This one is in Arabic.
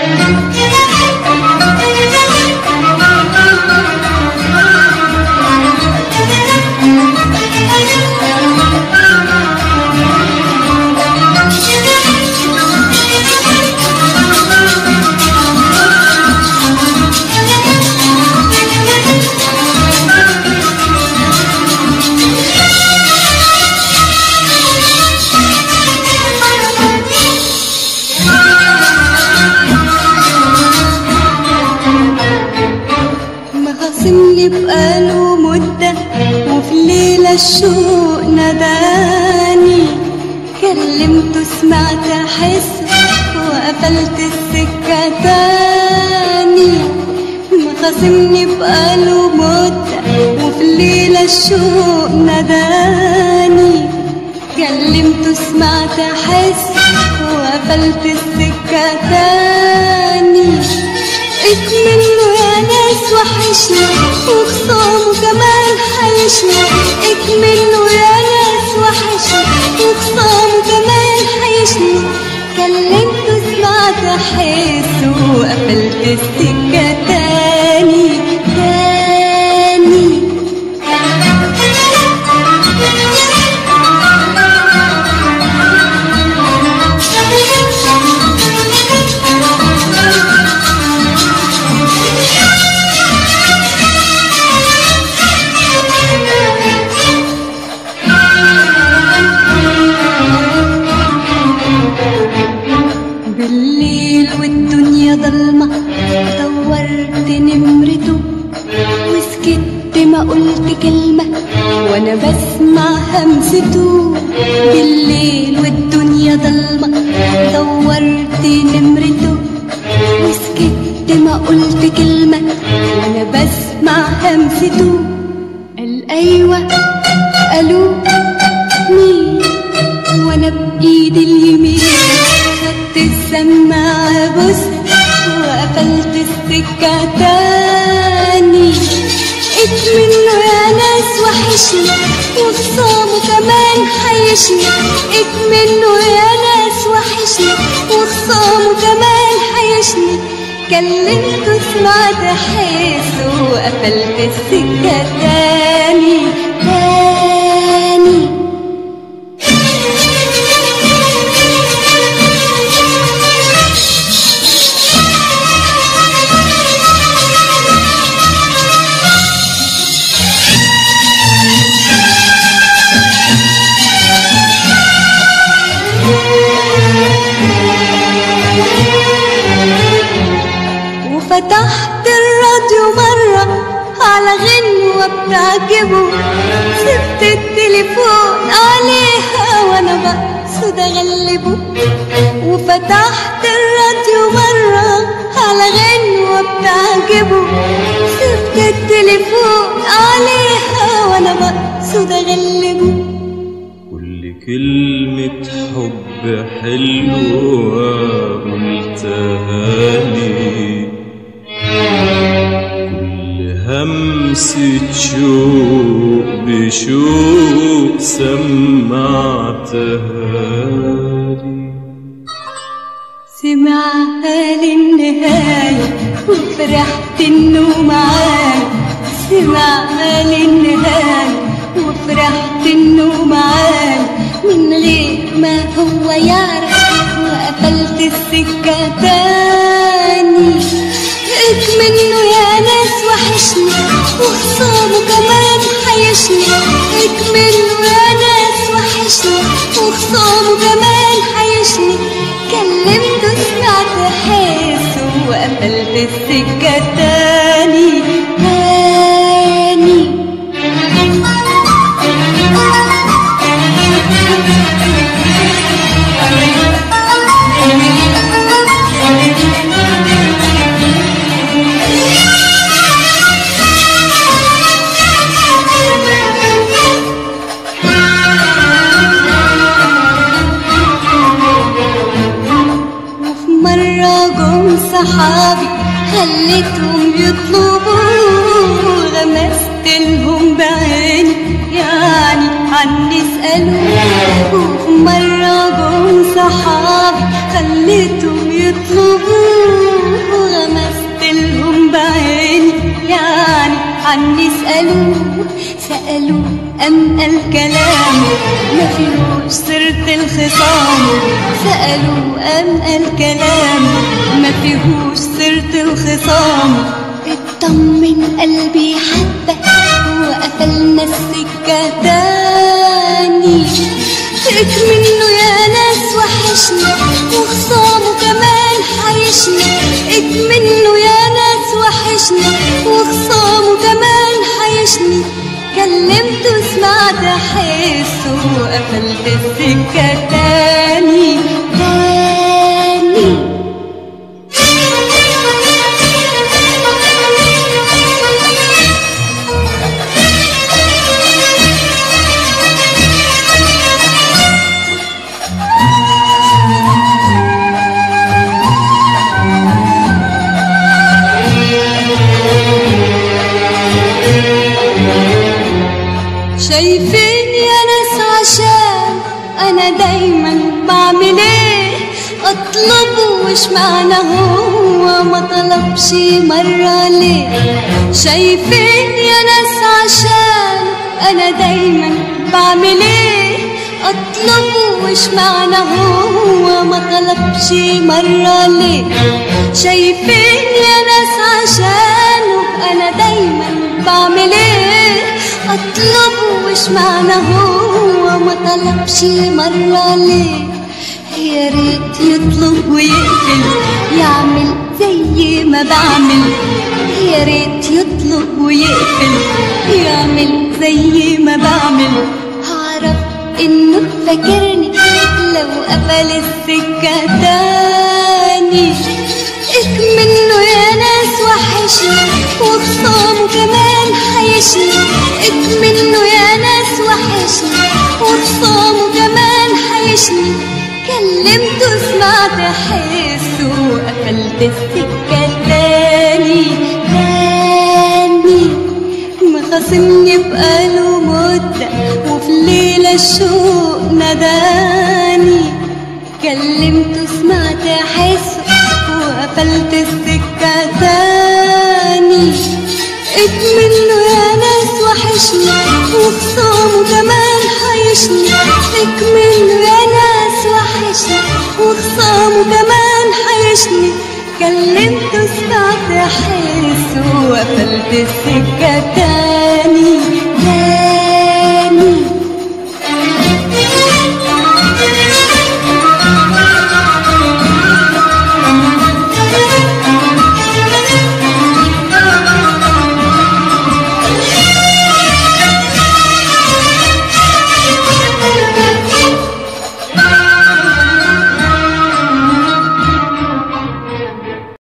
Música مخاصمني بقاله مدة وفي ليلة الشوق نداني كلمته سمعت أحسه وقفلت السكة تاني. مخاصمني بقاله مدة وفي ليلة الشوق نداني كلمته سمعت أحسه وقفلت السكة تاني. اكمله يا ناس وحشني وخصامه كمان حيشني اكمله يا ناس وحشني وخصامه كمان حيشني كلمته سمعت احسه وقفلت السكة. قلت كلمة وأنا بسمع همسته بالليل والدنيا ضلمة دورت نمرته وسكت ما قلت كلمة وأنا بسمع همسته قال أيوه قالوا مين؟ وأنا بايدي اليمين. خدت السماعة بص وقفلت السكة تاني وحشني وخصامه كمان حيشني. منه يا ناس وحشني وخصامه كمان حيشني. كلمته سمعت حسه وقفلت السكة بتعجبه سبت التليفون عليها وأنا بقصد اغلبه وفتحت الراديو مرة على غنوة بتعجبه سبت التليفون عليها وأنا بقصد اغلبه كل كلمة حب حلوة قلتها لي همسة شوق بشوق سمعتها لي سمعها للنهاية وفرحت إنه معايا سمعها للنهاية وفرحت انه معايا من غير ما هو يعرف وقفلت السكة تاني. وحشني وخصامه كمان حيشني؟ منه يا ناس وحشني وخصامه كمان حيشني؟ كلمته سمعت حسه وقفلت تاني تاني صحابي خليتهم يطلبوا لمستلهم بعيني. يعني عني اسألوا مرة جم صحابي خليتهم يطلبوا لمستلهم بعيني. عني سألوه سألوه أم الكلام؟ ما فيهوش سيرة الخصام. سألوه أم الكلام؟ ما فيهوش سيرة الخصام. اطمن قلبي حبة وقفلنا السكة تاني. فيك منه كلمته سمعت احسه وقفلت تاني تاني. اطلبه وش معنى هو ما طلبش مرة ليه شايفين يا ناس عشان أنا دايما بعمل إيه؟ اطلبه وش معنى هو ما طلبش مرة ليه شايفين يا ناس عشانه أنا دايما بعمل إيه؟ اطلبه وش معنى هو ما طلبش مرة ليه يا ريت يطلب ويقفل يعمل زي ما بعمل. يا ريت يطلب ويقفل يعمل زي ما بعمل. هعرف إنه فاكرني لو قفل السكة تاني. منه يا ناس وحشني. وخصامه كلمته سمعت احسه وقفلت السكة تاني. تاني. مخاصمني بقاله مدة وفي ليلة الشوق نداني كلمته سمعت احسه سمعت احسه وقفلت السكة تاني.